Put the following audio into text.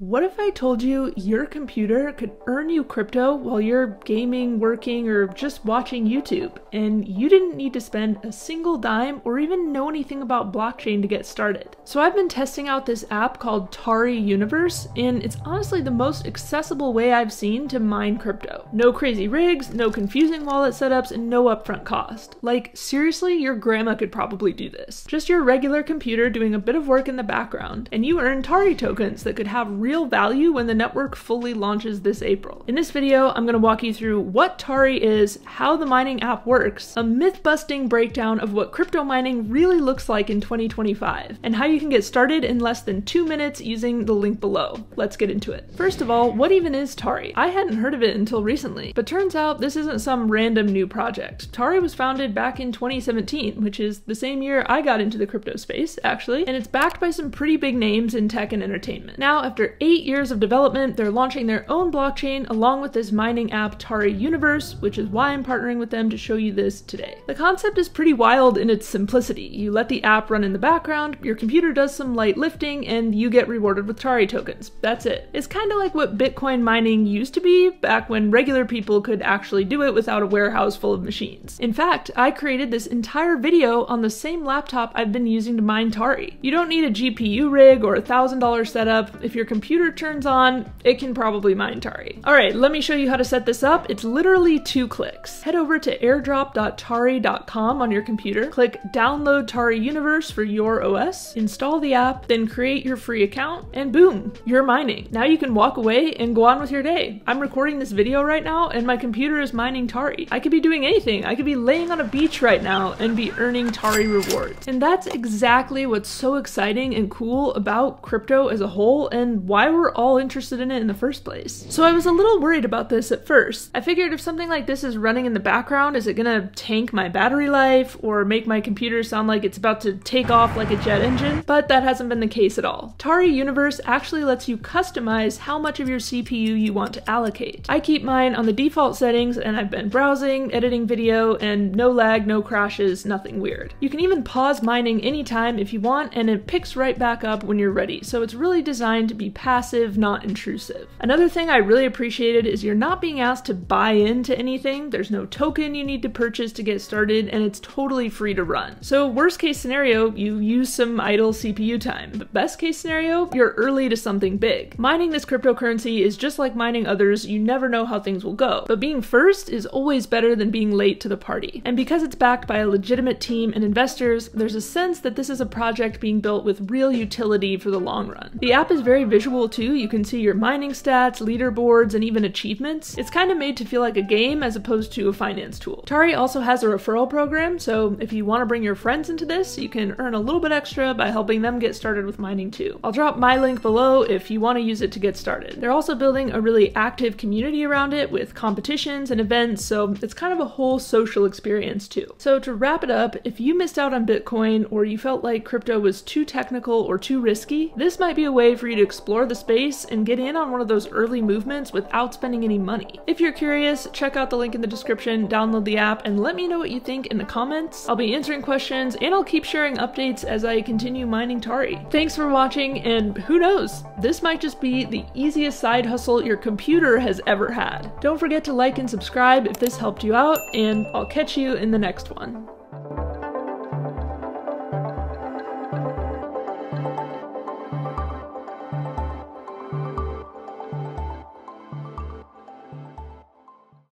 What if I told you your computer could earn you crypto while you're gaming, working, or just watching YouTube, and you didn't need to spend a single dime or even know anything about blockchain to get started? So I've been testing out this app called Tari Universe, and it's honestly the most accessible way I've seen to mine crypto. No crazy rigs, no confusing wallet setups, and no upfront cost. Like, seriously, your grandma could probably do this. Just your regular computer doing a bit of work in the background, and you earn Tari tokens that could have real value when the network fully launches this April. In this video, I'm going to walk you through what Tari is, how the mining app works, a myth-busting breakdown of what crypto mining really looks like in 2025, and how you can get started in less than two minutes using the link below. Let's get into it. First of all, what even is Tari? I hadn't heard of it until recently, but turns out this isn't some random new project. Tari was founded back in 2017, which is the same year I got into the crypto space, actually, and it's backed by some pretty big names in tech and entertainment. Now, after eight years of development, they're launching their own blockchain along with this mining app Tari Universe, which is why I'm partnering with them to show you this today. The concept is pretty wild in its simplicity. You let the app run in the background, your computer does some light lifting, and you get rewarded with Tari tokens. That's it. It's kind of like what Bitcoin mining used to be back when regular people could actually do it without a warehouse full of machines. In fact, I created this entire video on the same laptop I've been using to mine Tari. You don't need a GPU rig or a $1,000 setup. If your computer turns on, it can probably mine Tari. Alright, let me show you how to set this up. It's literally two clicks. Head over to airdrop.tari.com on your computer, click download Tari Universe for your OS, install the app, then create your free account, and boom, you're mining. Now you can walk away and go on with your day. I'm recording this video right now and my computer is mining Tari. I could be doing anything. I could be laying on a beach right now and be earning Tari rewards. And that's exactly what's so exciting and cool about crypto as a whole and why we're all interested in it in the first place. So I was a little worried about this at first. I figured if something like this is running in the background, is it gonna tank my battery life or make my computer sound like it's about to take off like a jet engine? But that hasn't been the case at all. Tari Universe actually lets you customize how much of your CPU you want to allocate. I keep mine on the default settings and I've been browsing, editing video, and no lag, no crashes, nothing weird. You can even pause mining anytime if you want and it picks right back up when you're ready, so it's really designed to be not intrusive. Another thing I really appreciated is you're not being asked to buy into anything, there's no token you need to purchase to get started, and it's totally free to run. So worst case scenario, you use some idle CPU time, but best case scenario, you're early to something big. Mining this cryptocurrency is just like mining others, you never know how things will go, but being first is always better than being late to the party. And because it's backed by a legitimate team and investors, there's a sense that this is a project being built with real utility for the long run. The app is very visual too, you can see your mining stats, leaderboards, and even achievements. It's kind of made to feel like a game as opposed to a finance tool. Tari also has a referral program, so if you want to bring your friends into this, you can earn a little bit extra by helping them get started with mining too. I'll drop my link below if you want to use it to get started. They're also building a really active community around it with competitions and events, so it's kind of a whole social experience too. So to wrap it up, if you missed out on Bitcoin or you felt like crypto was too technical or too risky, this might be a way for you to explore the space and get in on one of those early movements without spending any money. If you're curious, check out the link in the description, download the app, and let me know what you think in the comments. I'll be answering questions and I'll keep sharing updates as I continue mining Tari. Thanks for watching, and who knows, this might just be the easiest side hustle your computer has ever had. Don't forget to like and subscribe if this helped you out, and I'll catch you in the next one.